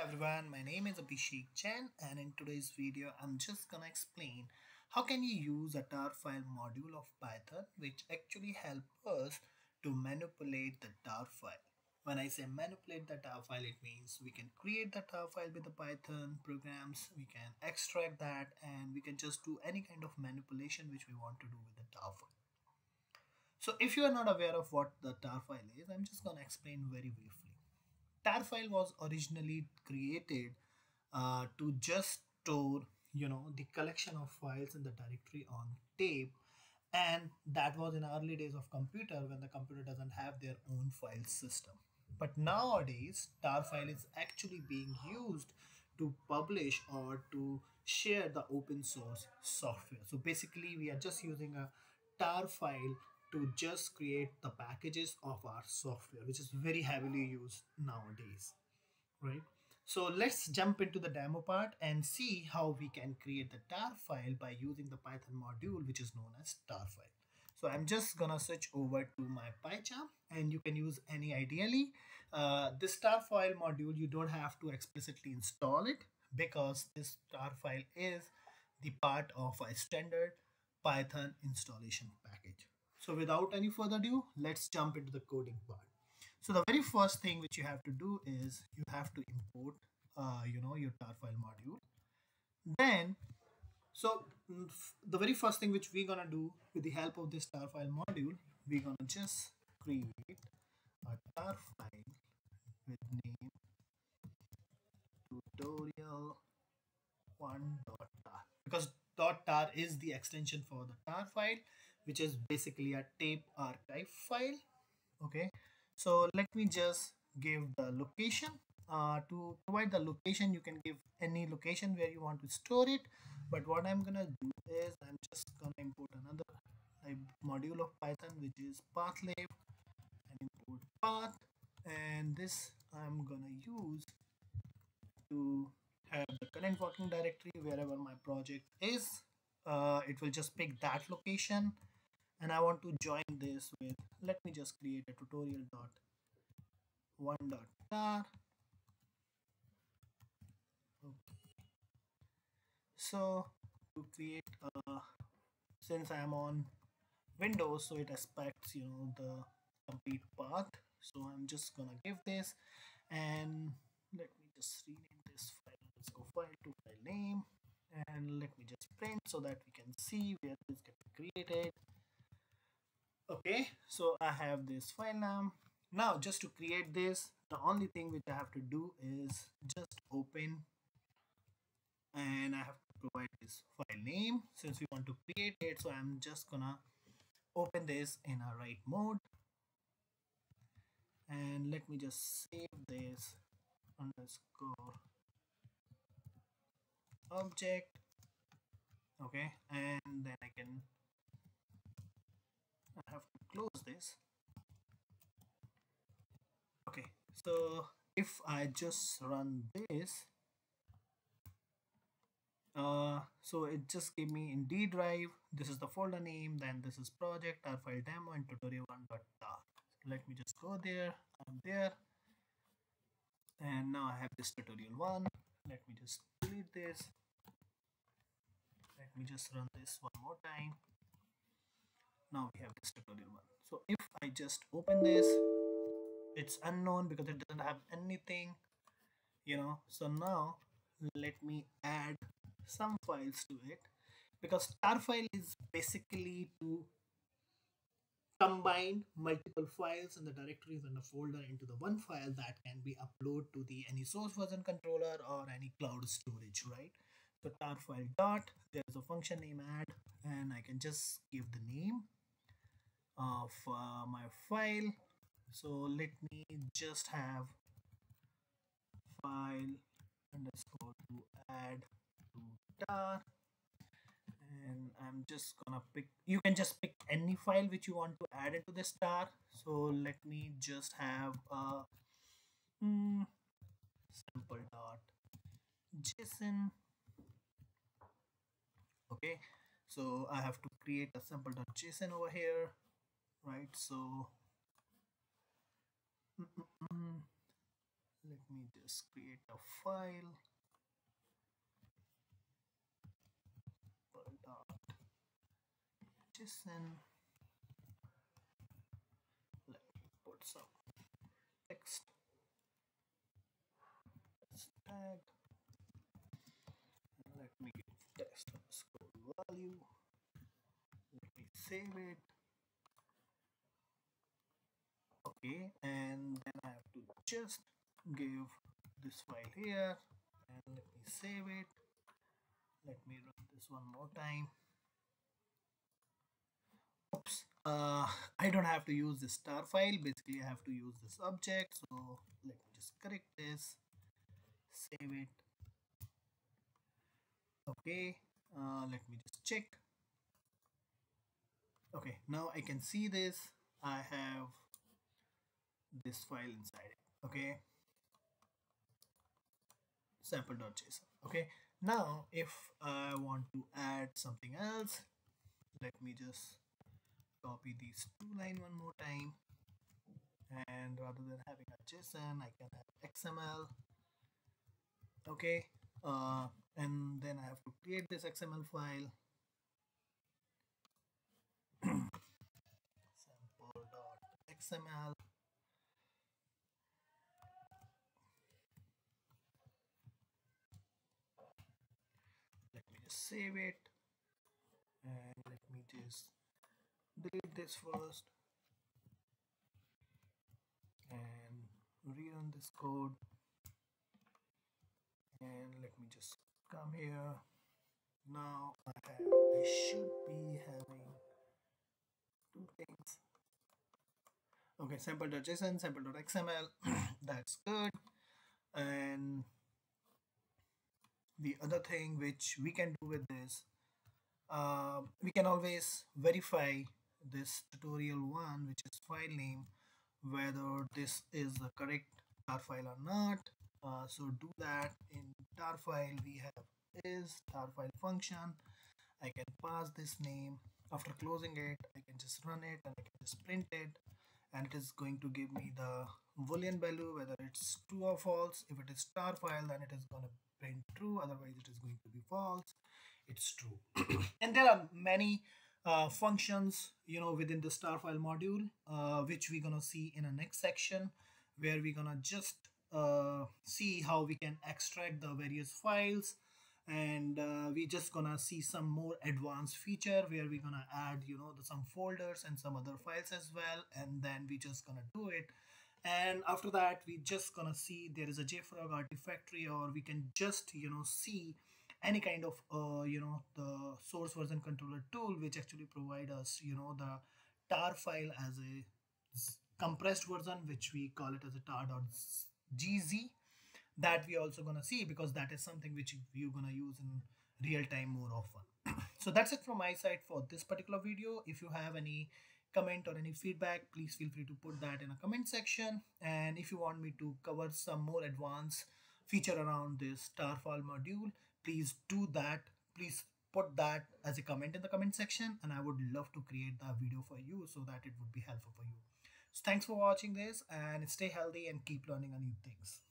everyone, my name is Abhishek Jain and in today's video I'm just gonna explain how can you use a tar file module of Python which actually help us to manipulate the tar file. When I say manipulate the tar file it means we can create the tar file with the Python programs, we can extract that and we can just do any kind of manipulation which we want to do with the tar file. So if you are not aware of what the tar file is, I'm just gonna explain very briefly tar file was originally created uh, to just store you know the collection of files in the directory on tape. And that was in early days of computer when the computer doesn't have their own file system. But nowadays tar file is actually being used to publish or to share the open source software. So basically we are just using a tar file to just create the packages of our software which is very heavily used nowadays right? So let's jump into the demo part and see how we can create the tar file by using the python module which is known as tar file. So i'm just gonna switch over to my pycharm and you can use any ideally. Uh, this tar file module you don't have to explicitly install it because this tar file is the part of a standard python installation package so without any further ado, let's jump into the coding part. So the very first thing which you have to do is you have to import, uh, you know, your tar file module. Then, so the very first thing which we're gonna do with the help of this tar file module, we're gonna just create a tar file with name tutorial one dot tar because dot tar is the extension for the tar file which is basically a tape archive file okay? So let me just give the location. Uh, to provide the location you can give any location where you want to store it. But what I'm gonna do is I'm just gonna import another module of Python which is pathlib and import path. And this I'm gonna use to have the current working directory wherever my project is. Uh, it will just pick that location and I want to join this with let me just create a tutorial dot one dot tar so to create a since I am on Windows so it expects you know the complete path. So I'm just gonna give this and let me just rename this file. Let's go file to file name and let me just print so that we can see where this get created okay so i have this file now now just to create this the only thing which i have to do is just open and i have to provide this file name. Since we want to create it so i'm just gonna open this in a write mode. And let me just save this underscore object. Okay and then i can I have to close this. Okay so if I just run this uh, so it just gave me in D drive. This is the folder name then this is project our file demo and tutorial1.tar so let me just go there. I'm there. And now I have this tutorial one. Let me just delete this. Let me just run this one more time now we have this tutorial one. So if i just open this it's unknown because it doesn't have anything you know. So now let me add some files to it because tar file is basically to combine multiple files in the directories and the folder into the one file that can be uploaded to the any source version controller or any cloud storage right? So tar file dot there's a function name add and i can just give the name of uh, my file. So let me just have file underscore to add to tar and I'm just gonna pick you can just pick any file which you want to add into the tar so let me just have a mm, sample dot json. Okay. So I have to create a sample dot json over here right? So let me just create a file. Json let me put some text. Tag let me give text underscore value. Let me save it okay and then I have to just give this file here and let me save it. Let me run this one more time. Oops uh, I don't have to use this star file. Basically I have to use this object so let me just correct this. Save it. Okay uh, let me just check. Okay now I can see this. I have this file inside okay? Sample.json okay? Now if I want to add something else let me just copy these two line one more time. And rather than having a JSON I can have XML okay? Uh, and then I have to create this XML file. Sample.xml save it. And let me just delete this first. And rerun this code. And let me just come here. Now I, have, I should be having two things. Okay sample.json sample.xml that's good. And the other thing which we can do with this uh, we can always verify this tutorial one which is file name whether this is the correct tar file or not. Uh, so do that. In tar file we have is tar file function. I can pass this name. After closing it I can just run it and I can just print it and it is going to give me the boolean value whether it's true or false. If it is star file then it is going to print true. Otherwise it is going to be false. It's true. And there are many uh, functions you know within the star file module uh, which we're gonna see in a next section where we're gonna just uh, see how we can extract the various files and uh, we're just gonna see some more advanced feature where we're gonna add you know the, some folders and some other files as well and then we just gonna do it. And after that we just gonna see there is a jfrog artifactory or we can just you know see any kind of uh, you know the source version controller tool which actually provide us you know the tar file as a compressed version which we call it as a tar.gz that we are also gonna see because that is something which you're gonna use in real time more often. So that's it from my side for this particular video. If you have any comment or any feedback please feel free to put that in a comment section. And if you want me to cover some more advanced feature around this tar file module please do that. Please put that as a comment in the comment section and i would love to create the video for you so that it would be helpful for you. So thanks for watching this and stay healthy and keep learning new things